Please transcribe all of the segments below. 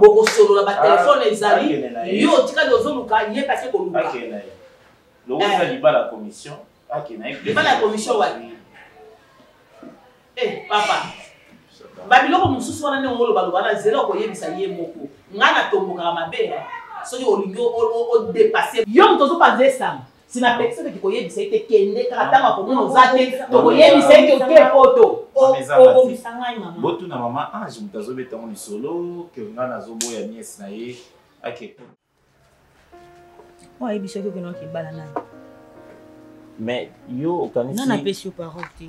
bokosolola batelefone ah, ezali yo otikali ozoluka ye mpe ake koluka eh. libala ya commission libala ya commission wapi eh, papa babiloko mosusu wana ndenge olobaloba na zela okoyebisa ye moko ngai natombokaka mabe eh. soki olingi odepasse yo moto ozopanza esanga sina pekisa mpe tokoyebisa ye te kende kaka ntango akomona oza te tokoyebisa ye te oke poto obongisa ngai mama botuna mama ange moto azobeta yango lisolo ke ngai nazoboya niese na ye ake oyo ayebisaki okendaki ebala nani mais yo okanisi nani apesi yo parole te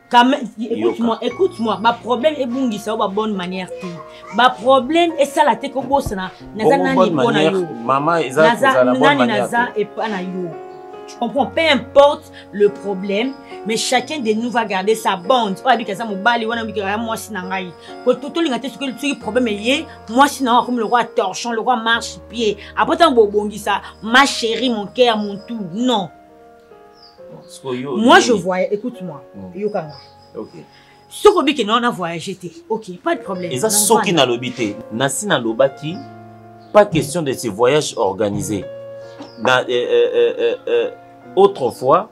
écoute-moi écoute-moi baproblème ebungisa yo babonne manière te baproblème esala te kobosana naza nani epo na yo nani naza epa na yo tu comprends peu importe le problème mais chacun de nous va garder sa bande oyo abika aza mobali wana abika ya mwasi na ngai po tolinga te soki soki problème eye mwasi na yango akomi lokwa torchon lokwa marche pied apres ntango bobongisa ma chérie mon cœur mon tout non moi je voyais écoute moi mm. yoka nga okay. soki obiki na wana voyage te ok pas de problème eza soki nalobi te nasi nalobaki pas question de ce voyage organisé na, euh, euh, euh, euh, euh autrefois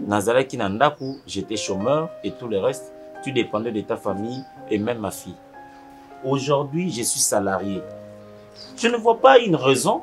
nazalaki na ndako j'étais chômeur et tout le reste tu dépendais de ta famille et même ma fille aujourd'hui je suis salarié je ne vois pas une raison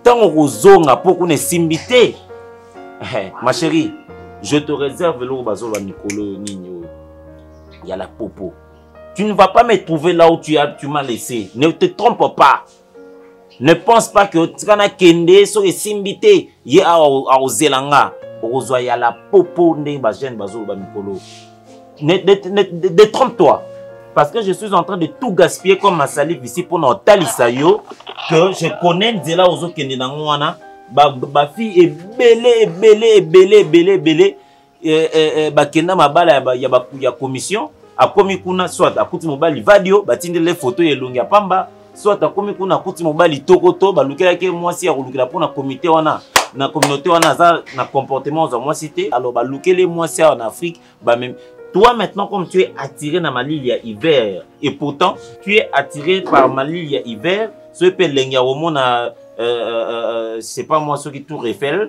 ntango kozonga mpo kuna esimbi te eh, ma chérie je te réserve eloko bazoloba mikolo oyo nini oyo ya la popo tu ne vas pas me trouver là où tu, as, tu m'as laissé ne te trompe pas ne pense pas que tika nakende soki esimbi te ye akozela nga okozwa ya la popo ndenge bajeune bazoloba mikolo Ne, ne, ne, ne, détrompe-toi. Parce que je suis en train de tout gaspiller comme ma salive ici pour notre talisa yo que je connais nzela ozo kende na ngwana ba ba fille ebele ebele ebele ebele ebele eh, eh, eh, bakenda mabala ya ba, ya, ba, ya commission akomi kuna soit akuti mobali vadio batindele photo ya elongi ya pamba soit akomi kuna akuti mobali toko to balukelaki ye mwasi ya kolukela mpo na komite wana na communauté wana aza na comportement ozwa mwasi te alors balukeli mwasi awa na afrique bamemi Toi maintenant, comme tu es attiré dans ma ligne à hiver, et pourtant, tu es attiré par ma ligne à hiver, ce que l'engia au monde, euh, euh, euh, c'est pas moi ce qui tout refait,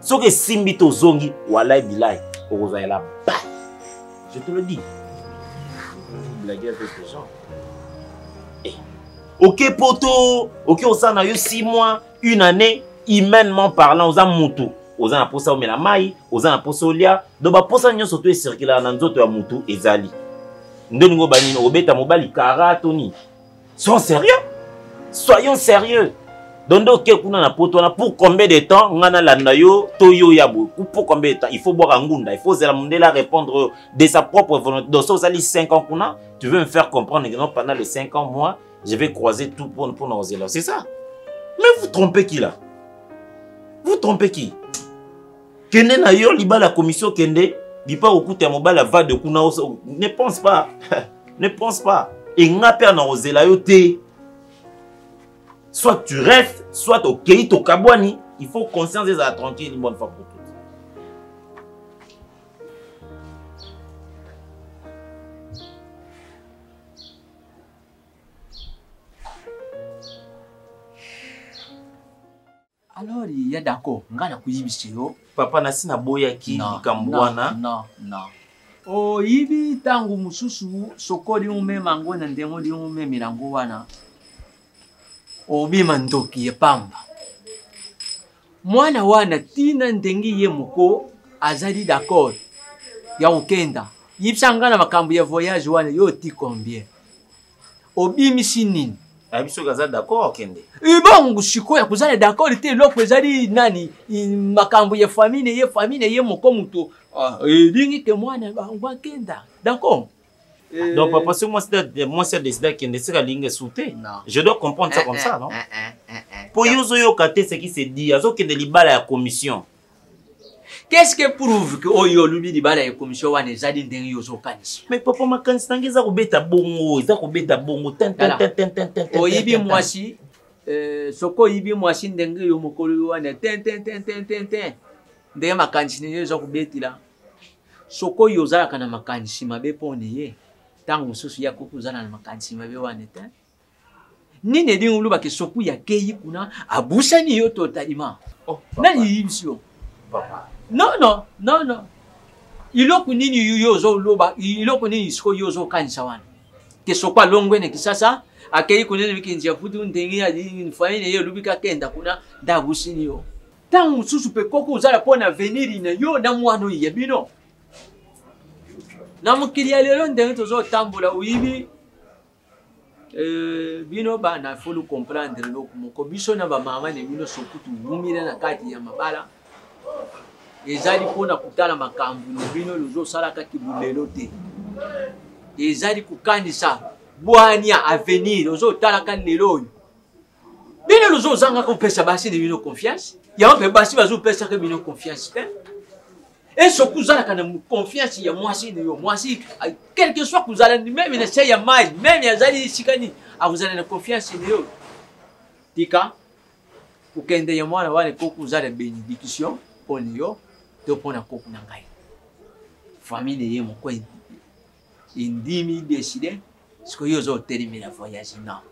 soki esimbi te ozongi walai bilai okozwa ela ba je te le dis blague avec les gens eh. oke poto oke osala na yo 6 mois une année humainement parlant oza mutu oza na mposa omela mai oza na mposa olia do bamposa nyonso to esirkilaka na nzoto ya mutu ezali nde olingi obanini obeta mobali kara to nini Soyons sérieux. Soyons sérieux. Dondo oke kuna na poto wana pour combien de temps nga nalanda yo to yo ya boye pour combien de temps il faut bwaka ngunda il faut ozela mondele a répondre oyo de sa propre volonté donc so ozali 5 ans kuna tu veux me faire comprendre que non pendant les 5 ans moi je vais croiser tout pour mpona ozela c'est ça mais vous trompez qui là vous trompez qui kende na yo libala commission kende lipa kokuta ya mobali avade kuna ne pense pas ne pense pas enga mpe anakozela yo te soit tu restes soit okei tokabwani il faut conscience ezala tranquille une bonne fois pour tout Alors il y a d'accord, nga na kuyibisa yo. Papa na si na boyaki likambo wana. Non, non. Oyibi tango mosusu sokoli omema yango na ndenge olingi omemela yango wana obima ndoki epamba mwana wana ntina ndenge ye moko azali d'accord ya kokenda yebisa ngai na makambo ya voyage wana yo oti combien obimisi nini ayebi soki aza d'accord akende ibongo sikoyo akoza na d'accord te eloko ezali nani makambo ya famille na ye famille na ye moko moto ah, elingi te mwana bango akenda d'accord eh. donc papa soki mwasi adeside akende esika alingi esu te je dois comprendre ça eh, comme eh, ça non mpo yo ozoyoka te seki se di azokende libala ya commission qu'est-ce que prouve que oyo olubi libala ya commission wana ezali ndenge yo ozokanisa mais papa makanisi nange eza kobeta bongo eza kobeta bongo oyibi mwasi euh, soki oyibi mwasi ndenge yo mokolo yo wana tentententententen ndenge makanisi nini eza kobetela soki oyo ozalaka na makanisi mabe mpo na ye ntango mosusu ya koki ozala na makanisi mabe wana te nini edingi olobaka esokuyi akeyi kuna abusani yo totalima oh, nani yibisi yo non non non non iloko nini yo ozoloba iloko nini sikoyo yo ozokanisa wana ke soko alongwe na kisasa akei kuna na mikenzi ya putu ndenge alifai na ye olobi kakenda kuna nde abusini yo ntango mosusu mpe koko ozala mpo na veniri na yo na mwana oyo ya bino na mokili ya lelo ndenge tozotambola oyibi Euh, bino bana fulu comprendre eloko moko biso na bamama na bino sokutu wumina na kati ya mabala ezali mpona kotala makambo na bino lozosalaka kibulelo te ezali kokanisa bwania avenir ozotalaka lelo oyo bino lozozanga kopesa basi na bino confiance yango mpe basi bazopesaka bino confiance te ese okuzalaka na confiance ya mwasi na yo mwasi quelque soit kozala meme na se ya mai meme azali esika nini akozala na confiance na yo tika kokende ya mwana wana ekoki kozala benediction mpo na yo to mpo na koko na ngai famille na ye moko indimi decide sikoyo yo ozo otelemela voyage non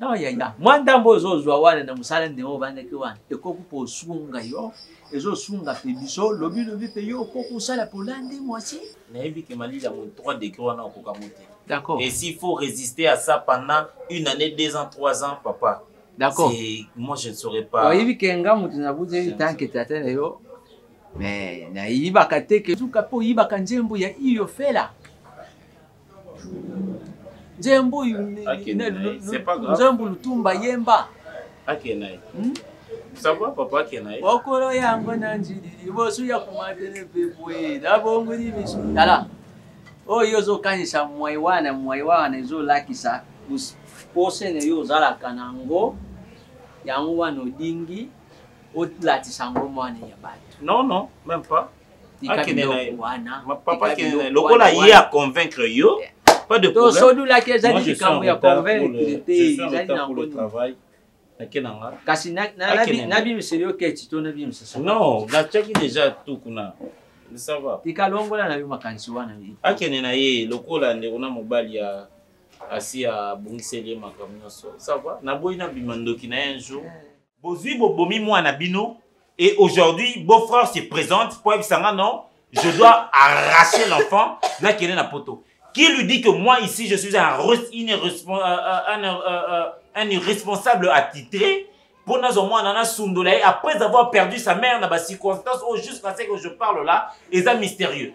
non yaya mwa ndambo ozozwa wana na mosala ndenge obandaki wana ekoki mpo osunga yo ezosunga mpe biso lobilobi mpe yo okoki kosala polande mwasi nayebi ke malili ya mo 3 degre wana okoka mo te d'accord et s'il faut résister à ça pendant une année deux ans trois ans papa d'accord moi je ne saurais pas oyebi ke nga moto nabuteli tanke tata na yo Mais nayibaka te ke suka po yibaka nzembo ya iyo fela. Nzembo nzembo lutumba yemba. Akenaye. Hmm? Savoir papa Akenaye. Okolo yango na njili liboso ya kumatene pe bwe na bongoli misu. Tala. Oyo ozokanisa mwai wana mwai wana ezolakisa posene yo ozalaka na yango yango wana odingi olatisa ngo mwana ya bato non non même pas akende na ye papa akende na ye lokola ye aconvaincre yo eh. pas de problème tosodulaki ezali likambo ya convaincre te ezali nango nake na nga kasi nabimiseli yo keti to nabimisesa non natiaki déjà tout kuna tika longola na yo makanisi wana akende na ye lokola ndeko na mobali ya asi abongiseli ye makambo nyonso sava naboyi nabima ndoki na ye un jour eh. Bozui bobomi mwana bino et aujourd'hui beau frère se présente pour ayebisa nga non je dois arracher l'enfant nakende na poto qui lui dit que moi ici je suis un, une, euh, euh, un, euh, un irresponsable attitré mpo nazwa mwana nasundola ye après avoir perdu sa mère na bacirconstance oyo jusqu'à ce que je parle là eza mystérieux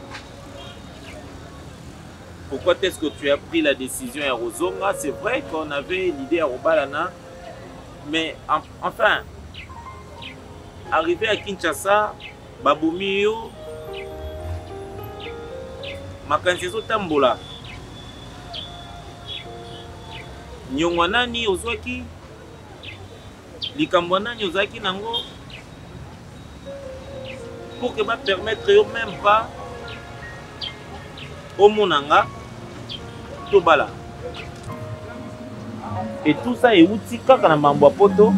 Pourquoi est-ce que tu as pris la décision ya kozonga C'est vrai qu'on avait l'idée ya kobalana mais en, enfin arrivé à Kinshasa babomi yo makanisi ezotambola nyongo nani ozwaki likambo ya nani ozalaki nango pour que ba permettre yo même pas omona nga tobala et tout ça euti kaka na mambo ya poto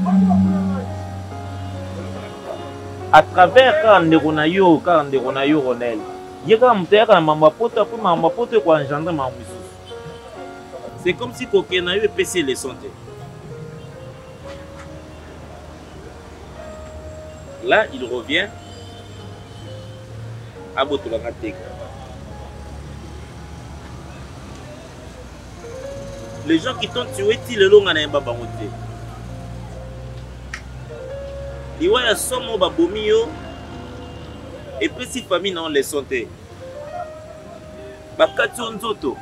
à travers kaka ndeko na yo kaka ndeko na yo ronel ye kaka moto ayaka na mambo ya poto apres mambo ya poto ekoengendre mambo mosusu c'est comme si kokende na yo epesi leson te là il revient abotolanga teka les gens qui t'ont tué ti lelo nga nayeba bango te liwa ya somo babomi yo epesi famille na yo leson te bakati yo nzoto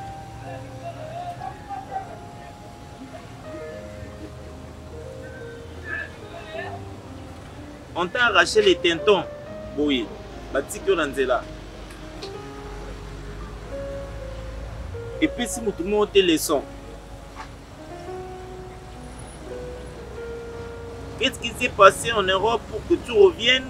on t'a arraché les tintons boye batiki yo na nzela epesi motu moko te leson qu'est ce qui s'est passé en europe pour que tu reviennes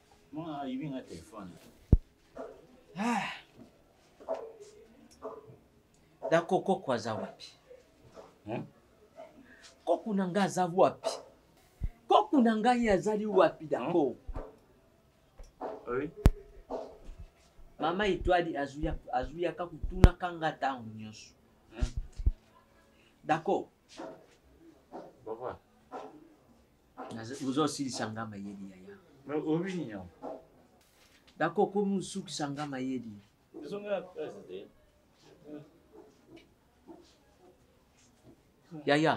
Mwana ayibi nga telefone. Ah. Dako koko aza wapi? Hmm? Koko na nga aza wapi? Koko na ngai azali wapi dako? Hmm? Oui. Mama Itwadi azuya azuya kakutuna kanga tango nyonso. Hmm? Dako. Baba. ozosilisa nga mayeli yaya obinyo dako komi osukisa nga mayeli yaya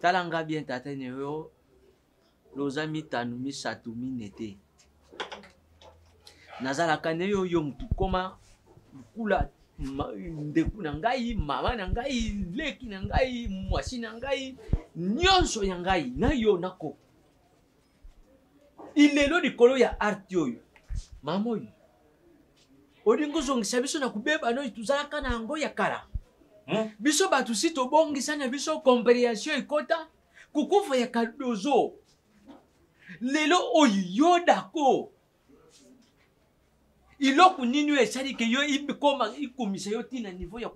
tala nga bien tata neyo loza mitano misato mine te nazalaka na yo yo motu koma kula ndeku na ngai mama na ngai leki na ngai mwasi na ngai nyonso ya ngai na yo nako ilelo likolo ya arti oyo mama oyo olingi ozongisa biso na kobeba noyo tozalaka na yango ya kala hmm? biso bato si tobongisa na biso comprehension ekota kokufa ya kadozo lelo oyo yo dako iloko nini oyo esali ke yo ikoma ikomisa yo ti na niveau ya,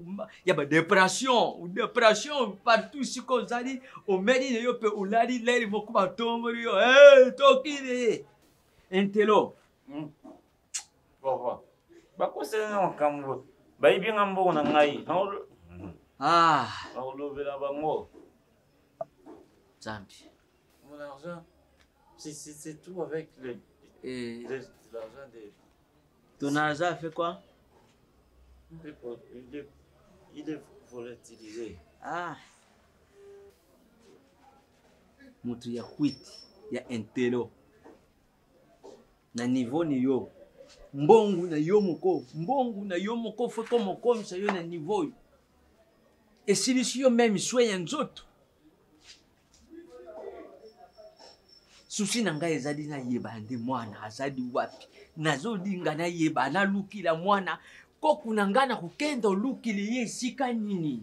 ya badepression depression partout siko ozali omeli na yo mpe olali leli moko batongoli yo hey, tokili intelo mm. bakosela na makambo bayibi nga mbongo na ngai ah. nakolobela bango zambi mon argent c'est tout avec le, eh. le, l'argent de ton argent a fait quoi il est, il est volatilisé ah moto ya kwiti ya intelo na niveau ni yo mbongo na yo moko mbongo na yo moko fo ekoma okomisa yo na niveau oyo esilisi yo meme swe ya nzoto susi na ngai ezali nayeba nde mwana azali wapi nazolinga nayeba nalukila mwana koku na ngai na kokenda olukili ye esika nini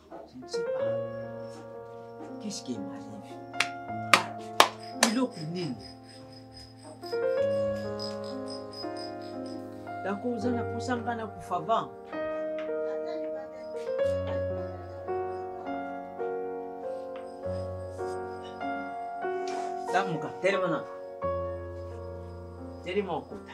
Je ne sais pas. Qu'est-ce qui m'arrive Biloko nini Dako oza na posa nga na kufa ban Damuka, telema na. Telema okota.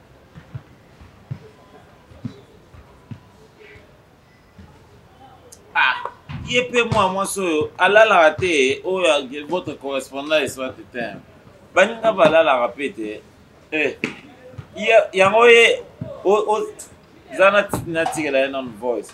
ah ye mpe mwa mwasi oyo alalaka te oyo votre correspondant eswati te baninga balalaka mpe te eh, yango ye oza natikela ye nano voice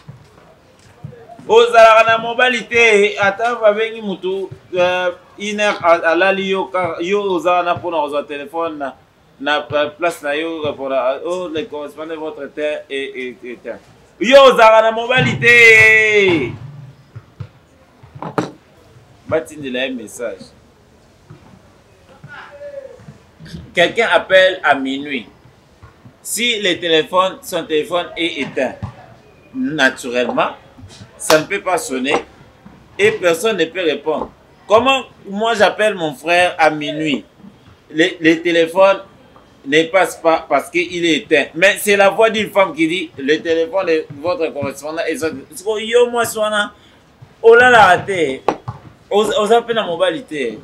ozalaka na mobali te ata babengi motu eh, une heure alali yo yo oza wana mpona kozwa telefone na na place na yo pona oh le correspondant votre terre et et et yo ozalaka na mobali te batindela ye message quelqu'un appelle à minuit si le téléphone son téléphone est éteint naturellement ça ne peut pas sonner et personne ne peut répondre Comment moi j'appelle mon frère à minuit le, le téléphone ne passe pas parce qu'il est éteint. Mais c'est la voix d'une femme qui dit le téléphone de votre correspondant est sorti. Yo moi soana olalaka te oza mpe na mobali te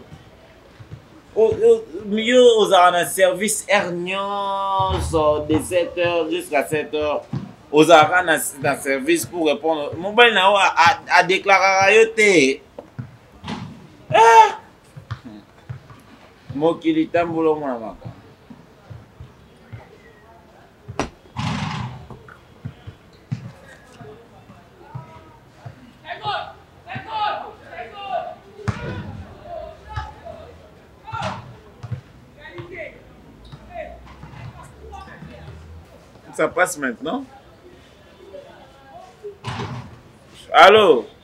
yo ozalaka na service heure nyonso de 7 heures jusqu'à 7 heures ozalaka na service pour répondre mobali na yo adeklaraka yo te eh! mokili tambola omona makambo ça passe maintenant. Allô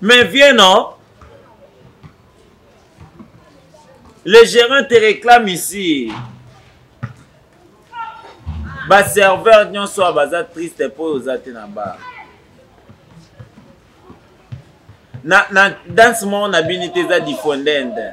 Mais viens non. Le gérant te réclame ici. Ba serveur nyonso oyo baza triste mpo oyo oza te na bar. Na, na dance moko na bini te eza difondende.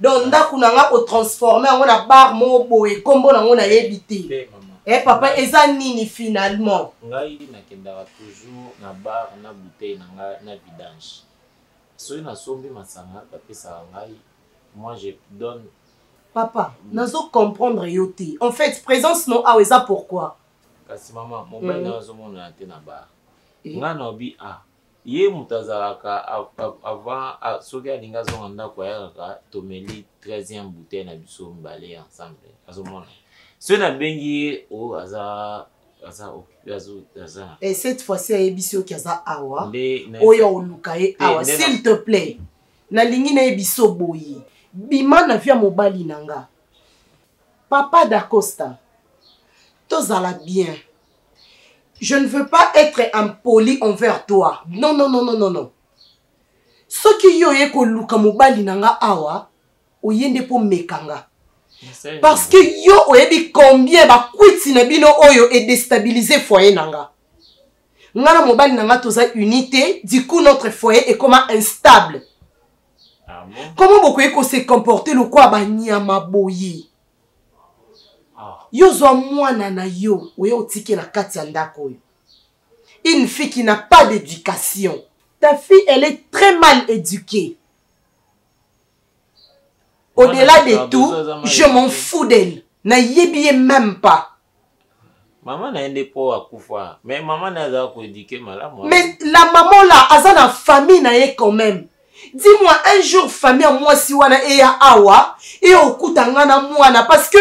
donc ndako na nga kotransforme yango na bar moko boye nkombo na yango nayebi te e papa eza nini finalement ngai nakendaka toujours na bar na bouteille na ngai na vidange soki nasombi masanga bapesaka ngai moi je donne papa mm. nazo comprendre yo te en fait présence no awa eza pourquoi kasi mama mobali mm. na azomonana te na bar eh. ngai naobi a ah, ye moto azalaka avant soki alingi azonga ndako ayakaka tomeli 13e bouteille na biso mibale ensemble azomona so nabengi ye o oh, aza aza occupé azo aza et cette fois-ci ayebisi yo ki aza awa oyo oluka ye awa s'il te plaît nalingi nayebisa oboye bima na via mobali na nga papa dacosta tozala bien je ne veux pas être impoli envers toi non non non non non non soki yo oye koluka mobali na nga awa oye nde mpo meka nga parce que yo oyebi combien bakwiti na bino oyo edestabilise foyer na nga nga na mobali na nga toza uni te du coup notre foyer ekoma instable ah bon? comment bokoki kose comporte lokola banyama boye yo zwa mwana na yo oye otike na kati ya ndako oyo une fille qui n'a pas d'éducation ta fille elle est très mal éduquée au-delà de tout je m'en fous d'elle nayebi ye même pas Maman na ye nde po akufa mais maman na ye azalaka koéduke malamu hein. mais la maman la aza na famille na ye quand même dis moi un jour famille ya mwasi wana eya awa eye okuta nga na mwana parce que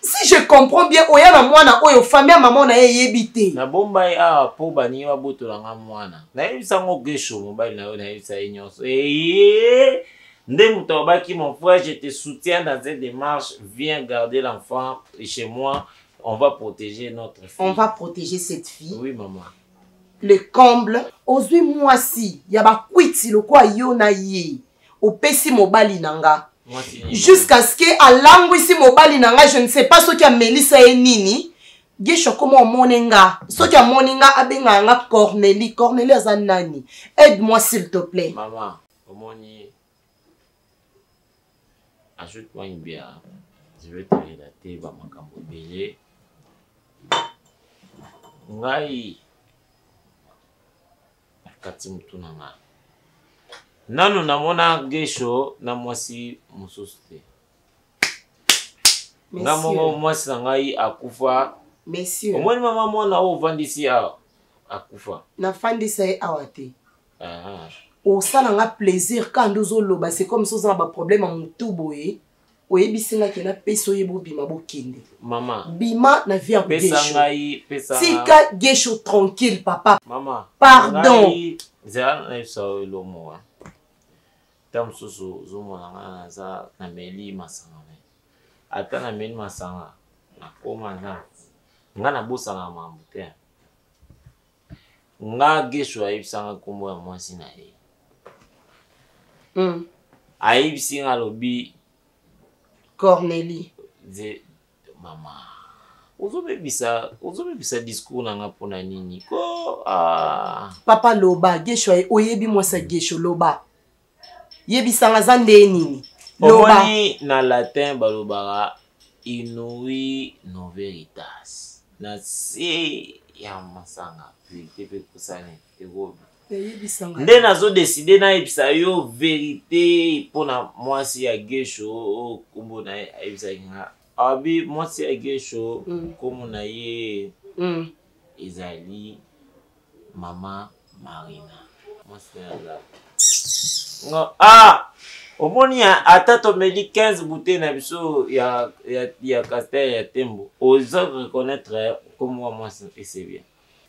si je comprends bien oya na mwana oyo famille ya maman na ye eyebi te nabomba ye awa mpo baningi babotola nga mwana nayebisa ngo gesho mobali na yo nayebisa ye nyonso eye Nde moto alobaki mon frère je te soutiens dans cette démarche viens garder l'enfant chez moi on va protéger notre fille. On va protéger cette fille. Oui maman. Le comble ozwi mwasi ya bakwiti lokola yo na ye opesi mobali na nga jusqu'à ce que alangwisi mobali na nga je ne sais pas soki amelisa ye nini gesho akoma omoni nga soki amoni nga abengaka nga corneli corneli aza nani aide moi s'il te plaît Mama. Omoni ajoute moi une bière. Je vais te relater ba makambo ebele. Ngai nakati mutu na nga. Nanu namona gesho na mwasi mosusu te. Nga moko mwasi na ngai akufa. Monsieur. Omoni mama mwana oyo ovandisi awa akufa. Nafandisa ye awa te. Ah. osala nga plaisir ka nde ozoloba c'est comme si oza na baproblème ya motu boye oyebisi nga ke napesi oye bobima bokende mama bima na vie ya tika gesho tranquille papa mama pardon zela na yebisa yo elomo ntango mosusu ozomona nga naza na meli masanga me ata na meli masanga nakoma na nga nabosana mambo te nga gesu ayebisa nga nkombo ya mwasi na ye mm. ayebisi nga alobi cornelie ze mama ozobebisa ozobebisa discours na nga mpona nini ko ah. papa loba gesho oyebi mwasi ya gesho loba yebisanga aza ndeye nini omoni na latin balobaka inui no veritas na se ya masanga verite mpe ekosani ekobi nde nazodeside nayebisa yo verite mpo na mwasi ya gesho oyo nkombo na ye ayebisaki nga abi mwasi ya gesho mm. nkombo na ye mm. ezali mama marina mwasi na nga ngo ah omoni ata tomeli 15 bouteille na biso ya, ya, ya castel ya tembo oza reconnaître komoa mwasi esebia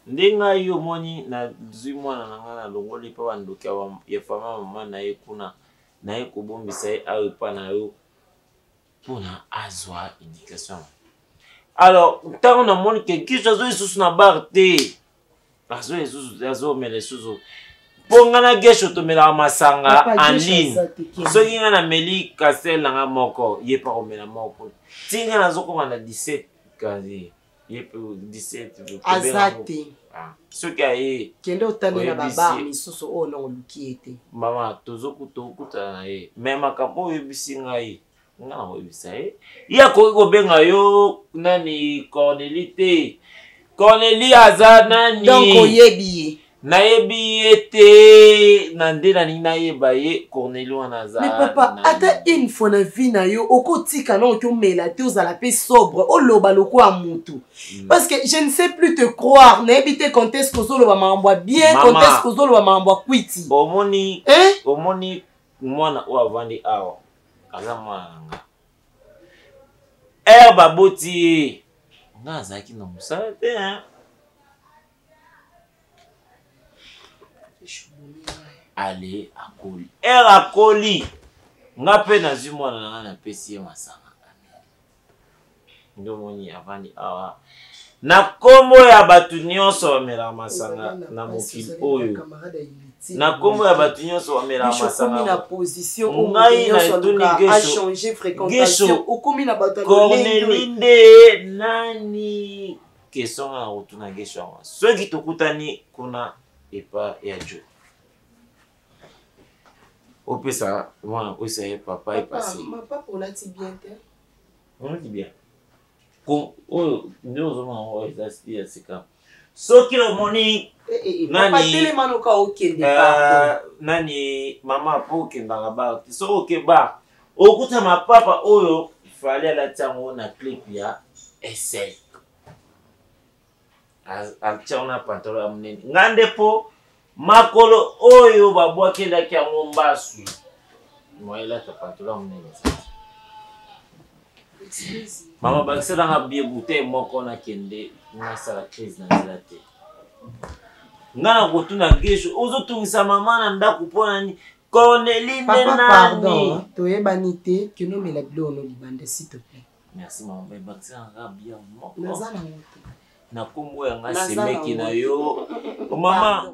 nde ngai yo omoni nazwi mwana na ngai nalongoli mpo bandoki ya fama mama na ye kuna naye kobombisa ye awa epa na yo pona azwa education alors ntango namoni ke kisu azo lisusu na bar te azo lisusu azomela lisusu mpo ngai na gesho tomelaka masanga en ligne soki ngai nameli kasel na ngai moko ye mpe akomela moko ti ngai nazokoma na 17 kazi aza te ah, soki aye kende otali na babar misusu oyo oh, nongo oluki ye te mama tozokutana na ye me makambo oyo oyebisi ngai nga nakoyebisa ye ye akoki kobenga yo nani corneli te corneli aza nani donc oyebi ye nayebi ye te na nde nalingi nayeba ye cornelio wana aza mais papa ata une fois na vie na yo okotika na oki omela te ozala mpe sobre oloba lokola motu mm. parce que je ne sais plus te croire nayebi te conteste ozoloba makambo ya bien conteste ozoloba makambo ya kwiti omoni eh? omoni mwana oyo avandi awa aza mwana na nga ere baboti ye nga azalaki na mosala te hein? ale akoli ere akoli nga mpe nazwi mwana na nga napesi ye masanga nde omoni avandi awa na nkombo ya bato nyonso bamelaka masanga na mokili oyo na nkombo ya bato nyonso bamelaka masangangai na etuni gesho korneli nde nani question nga nakotuna ngeso yango soki tokutani kuna epa ya jo opesa mwana akoyisa ye papa epasi olati bien te olati bien oyo nde ozomona yango eza ya sika soki omoni eh, eh, eh, nani nani mama po okendaka bar te soki oke bar okuta mapapa oyo fali alati yango na clip ya esel alati yango na pantalo ya monene ngai nde mpo makolo oyo babwakelaki yango mbasu moyelata pantalo ya monene mama bakiselanga bie bouteille moko nakende nasala crise na nzela te ngai nakotuna gesho ozotungisa mama na ndako mpo na nini corneli nde papa nani pardon hein, toyebani te kinomela biloko no libanda s'il te plaît merci mama mpe bakisa na ngai bia moko naza na moto na nkombo ya ngai Naza na semeki na yo o mama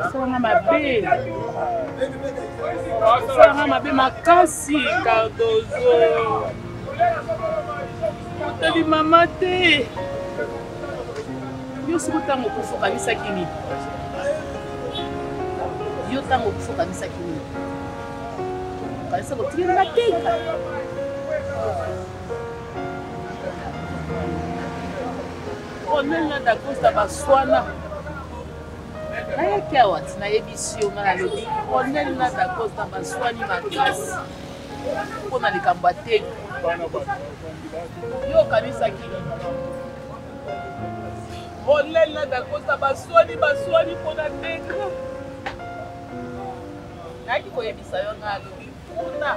osalanga mabe osalanga mabe makasi cardozo otali mama te Yo siko ntango okufa okanisaki nini? Yo ntango okufa okanisaki nini? Okanisa kotikela na teka. Colonel na Dacosta baswana. Nayaki awa ti nayebisi yo ngai nalobi Colonel na Dacosta baswani makasi mpo na likambo ya teka. Yo okanisaki nini? Ronel na Dacosta baswani baswani mpo na Negra. Nayaki koyebisa yo nga alobi kuna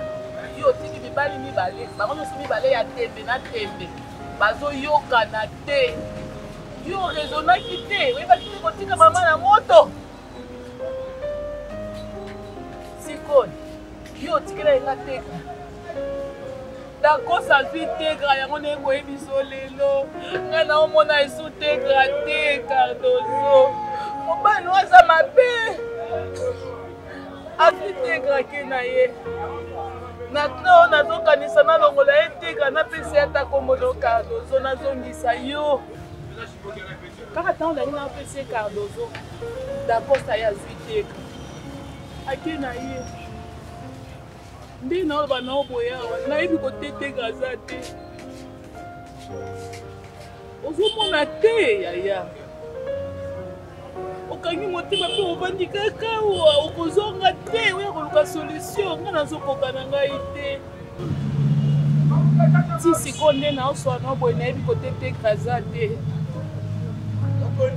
yo otiki mibali mibale bango nyonso mibale ya tembe na tembe bazoyokana te yo oresonaki te oyebaki te kotika mama na moto sikoyo yo otikela yenga te Dacosta azwi tegra yango ndenge boye biso lelo ngai naomona esu tegra te cardozo mobali no aza mabe azwi tegra ke na ye na tre oyo nazokanisa nalongola ye tegra napesi ata komodo cardozo nazongisa yo kaka ntango ndaki napesi ye cardozo dacosta ye azwi tegra ake na ye nde naoloba nao boye awa nayebi koteteka aza te ozomona te yaya okangi motema mpe obandi kaka awa okozonga te oya koluka solutio ngai nazokoka na ngai te ti sikoyo nde naoswana boye nayebi koteteka aza te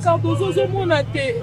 kardo ozozomona te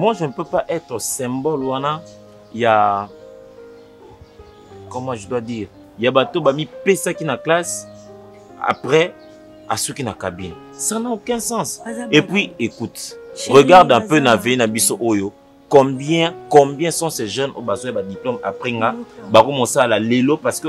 moi je ne peux pas être symbole wana ya comment je dois dire ya bato bamipesaki na classe après asuki na cabine ça n'a aucun sens et puis écoute regarde un peu na vie na biso oyo combien combien sont ces jeunes oyo bazwa ya badiplôme après nga bakomosala lelo parce que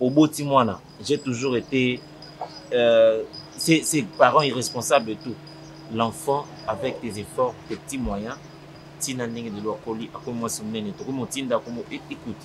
oboti mwana j'ai toujours été euh, ces, ces parents irresponsables et tout l'enfant avec tes efforts tes petits moyens ntina ndenge lelo akoli akomi mwasi monene tokomi motinda akomi écoute